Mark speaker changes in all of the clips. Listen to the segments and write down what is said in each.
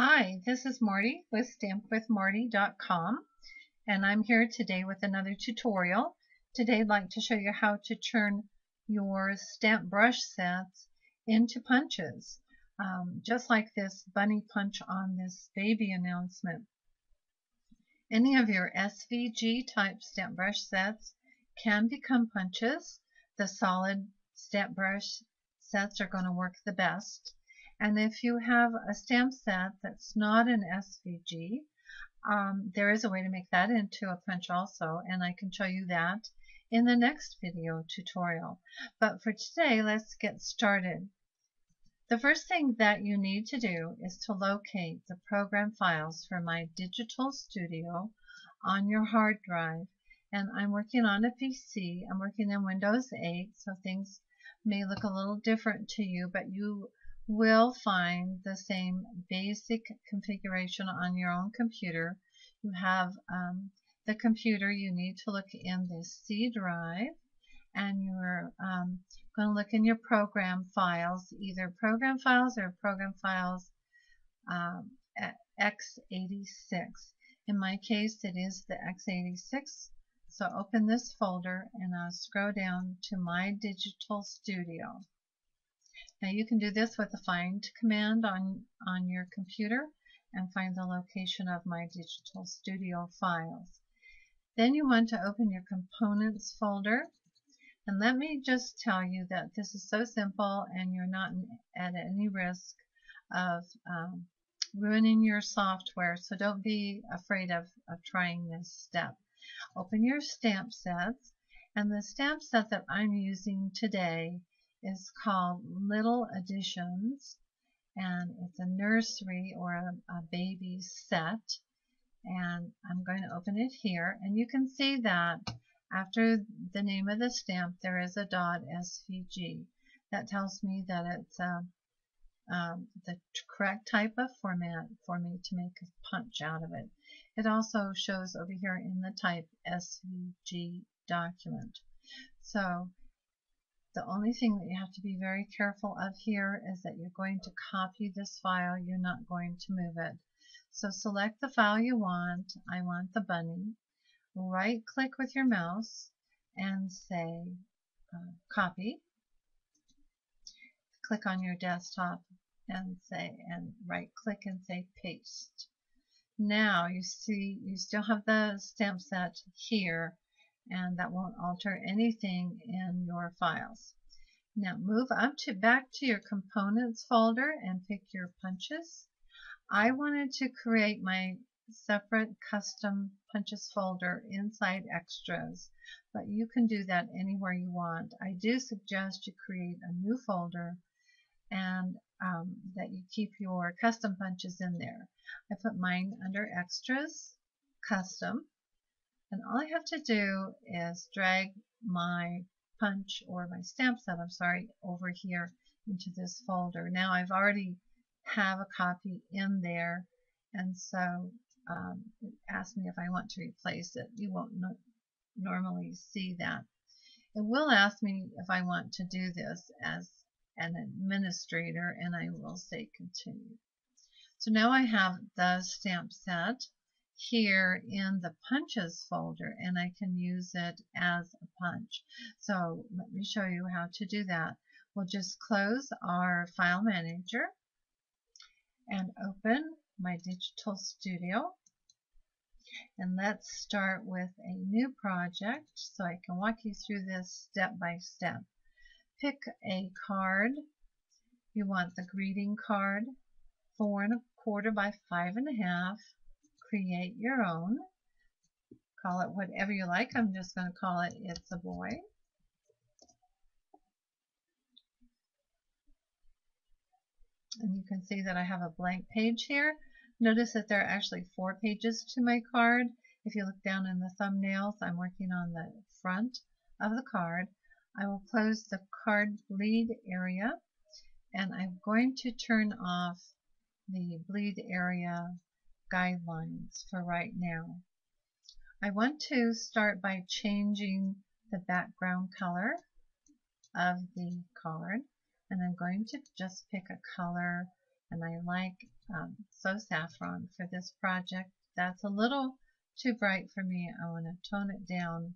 Speaker 1: Hi, this is Marti with stampwithmarti.com and I'm here today with another tutorial. Today I'd like to show you how to turn your stamp brush sets into punches, um, just like this bunny punch on this baby announcement. Any of your SVG type stamp brush sets can become punches. The solid stamp brush sets are going to work the best. And if you have a stamp set that's not an SVG, um, there is a way to make that into a punch also, and I can show you that in the next video tutorial. But for today, let's get started. The first thing that you need to do is to locate the program files for my Digital Studio on your hard drive. And I'm working on a PC. I'm working in Windows 8, so things may look a little different to you, but you will find the same basic configuration on your own computer. You have um, the computer, you need to look in the C drive and you're um, going to look in your program files, either program files or program files um, x86. In my case, it is the x86. So open this folder and I'll scroll down to My Digital Studio. Now you can do this with the find command on, on your computer and find the location of my Digital Studio files. Then you want to open your components folder and let me just tell you that this is so simple and you're not at any risk of um, ruining your software so don't be afraid of, of trying this step. Open your stamp sets and the stamp set that I'm using today is called Little Additions and it's a nursery or a, a baby set and I'm going to open it here and you can see that after the name of the stamp there is a dot SVG that tells me that it's uh, um, the correct type of format for me to make a punch out of it. It also shows over here in the type SVG document. So the only thing that you have to be very careful of here is that you're going to copy this file. You're not going to move it. So select the file you want. I want the bunny. Right click with your mouse and say uh, copy. Click on your desktop and say and right click and say paste. Now you see you still have the stamp set here and that won't alter anything in your files. Now move up to back to your components folder and pick your punches. I wanted to create my separate custom punches folder inside extras, but you can do that anywhere you want. I do suggest you create a new folder and um, that you keep your custom punches in there. I put mine under extras, custom, and all I have to do is drag my punch or my stamp set, I'm sorry, over here into this folder. Now I've already have a copy in there and so um, it asks me if I want to replace it. You won't no normally see that. It will ask me if I want to do this as an administrator and I will say continue. So now I have the stamp set here in the punches folder and I can use it as a punch. So let me show you how to do that. We'll just close our file manager and open my Digital Studio. And let's start with a new project so I can walk you through this step by step. Pick a card. You want the greeting card, four and a quarter by five and a half create your own. Call it whatever you like. I'm just going to call it It's a Boy. And you can see that I have a blank page here. Notice that there are actually four pages to my card. If you look down in the thumbnails, I'm working on the front of the card. I will close the card bleed area and I'm going to turn off the bleed area guidelines for right now. I want to start by changing the background color of the card and I'm going to just pick a color and I like um, So Saffron for this project. That's a little too bright for me. I want to tone it down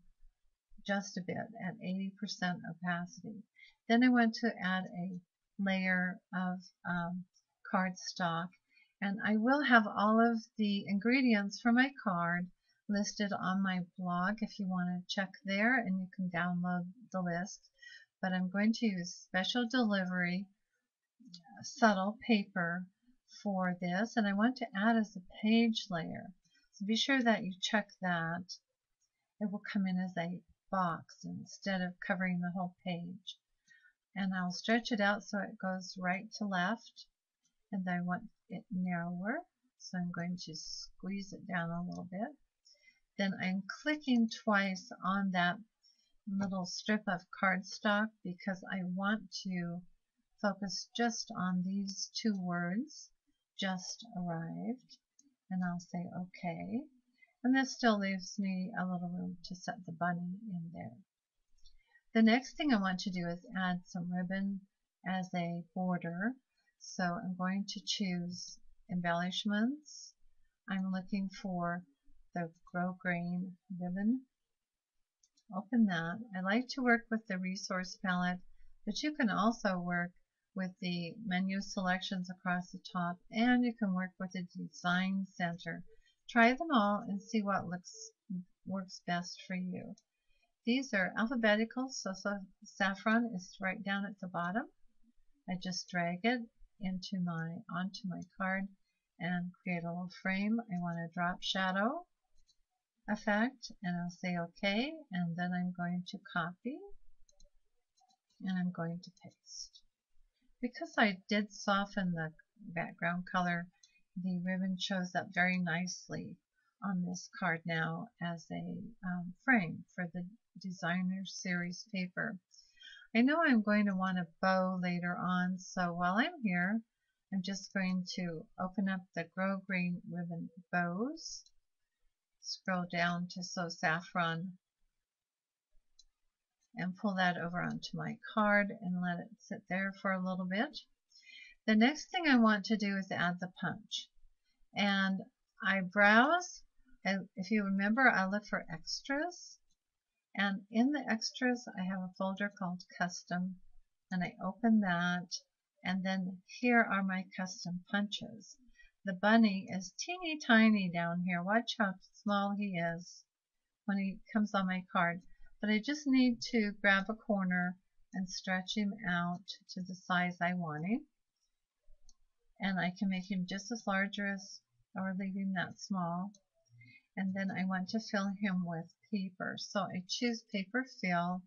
Speaker 1: just a bit at 80% opacity. Then I want to add a layer of um, cardstock and I will have all of the ingredients for my card listed on my blog if you want to check there and you can download the list. But I'm going to use special delivery subtle paper for this and I want to add as a page layer. So be sure that you check that. It will come in as a box instead of covering the whole page. And I'll stretch it out so it goes right to left and I want it narrower so I'm going to squeeze it down a little bit. Then I'm clicking twice on that little strip of cardstock because I want to focus just on these two words just arrived and I'll say OK and this still leaves me a little room to set the bunny in there. The next thing I want to do is add some ribbon as a border so I'm going to choose embellishments. I'm looking for the Grow grosgrain ribbon. Open that. I like to work with the resource palette, but you can also work with the menu selections across the top and you can work with the design center. Try them all and see what looks works best for you. These are alphabetical, so, so saffron is right down at the bottom. I just drag it into my onto my card and create a little frame. I want a drop shadow effect and I'll say OK and then I'm going to copy and I'm going to paste. Because I did soften the background color the ribbon shows up very nicely on this card now as a um, frame for the designer series paper. I know I'm going to want a bow later on so while I'm here I'm just going to open up the Grosgrain ribbon bows scroll down to So Saffron and pull that over onto my card and let it sit there for a little bit. The next thing I want to do is add the punch. And I browse, and if you remember, I look for extras. And in the extras, I have a folder called custom. And I open that. And then here are my custom punches. The bunny is teeny tiny down here. Watch how small he is when he comes on my card. But I just need to grab a corner and stretch him out to the size I want him. And I can make him just as large as or leave him that small. And then I want to fill him with paper. So I choose paper fill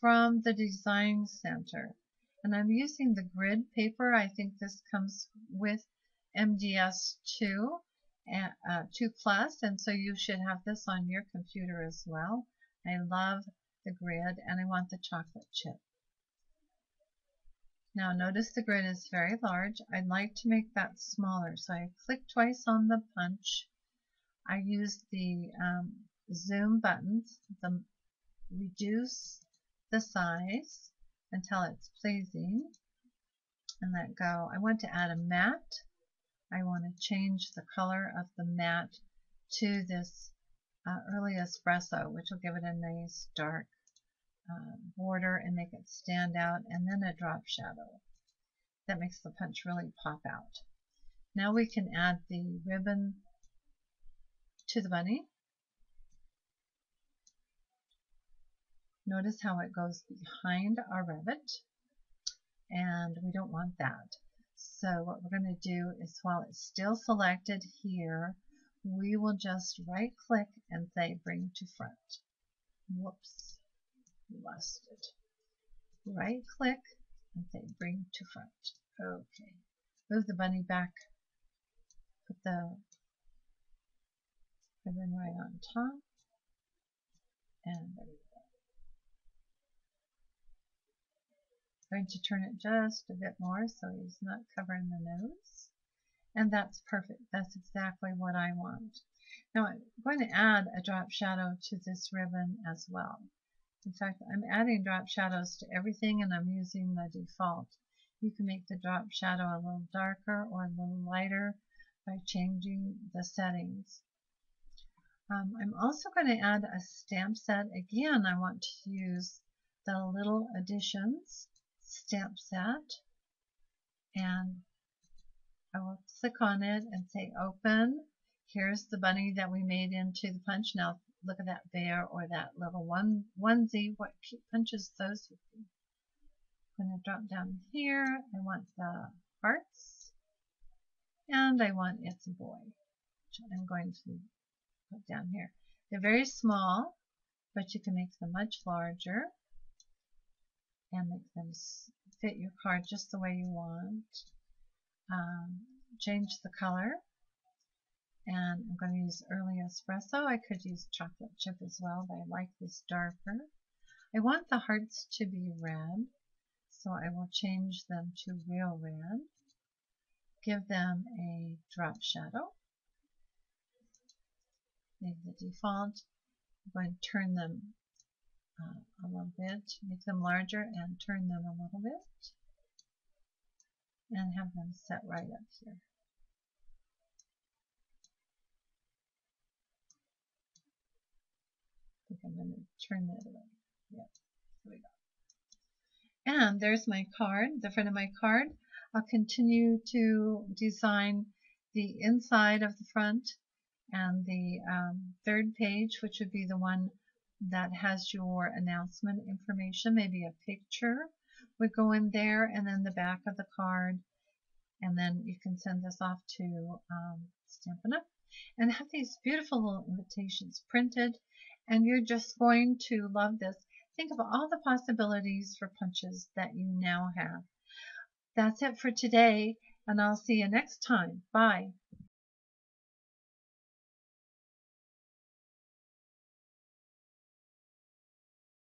Speaker 1: from the design center. And I'm using the grid paper. I think this comes with MDS2, uh, 2 Plus, and so you should have this on your computer as well. I love the grid, and I want the chocolate chip. Now notice the grid is very large. I'd like to make that smaller, so I click twice on the punch. I use the um, zoom buttons, the reduce the size until it's pleasing, and let go. I want to add a matte I want to change the color of the matte to this uh, early espresso, which will give it a nice dark uh, border and make it stand out, and then a drop shadow. That makes the punch really pop out. Now we can add the ribbon to the bunny. Notice how it goes behind our rivet, and we don't want that. So what we're going to do is while it's still selected here, we will just right click and say bring to front. Whoops, lost it. Right click and say bring to front. Okay, move the bunny back, put the ribbon right on top, and there we go. Going to turn it just a bit more so he's not covering the nose. And that's perfect. That's exactly what I want. Now I'm going to add a drop shadow to this ribbon as well. In fact, I'm adding drop shadows to everything and I'm using the default. You can make the drop shadow a little darker or a little lighter by changing the settings. Um, I'm also going to add a stamp set. Again, I want to use the Little Additions stamp set. And I will click on it and say open. Here's the bunny that we made into the punch. Now look at that bear or that little one onesie. What punches those would be. I'm going to drop down here. I want the hearts. And I want it's a boy. I'm going to put down here. They're very small, but you can make them much larger and make them fit your card just the way you want. Um, change the color and I'm going to use early espresso. I could use chocolate chip as well, but I like this darker. I want the hearts to be red, so I will change them to real red. Give them a drop shadow. Leave the default. I'm going to turn them uh, a little bit, make them larger and turn them a little bit and have them set right up here. I think I'm going to turn that away. Yep, here we go. And there's my card, the front of my card. I'll continue to design the inside of the front and the um, third page, which would be the one that has your announcement information, maybe a picture would go in there and then the back of the card and then you can send this off to um, Stampin' Up! and have these beautiful little invitations printed and you're just going to love this. Think of all the possibilities for punches that you now have. That's it for today and I'll see you next time. Bye.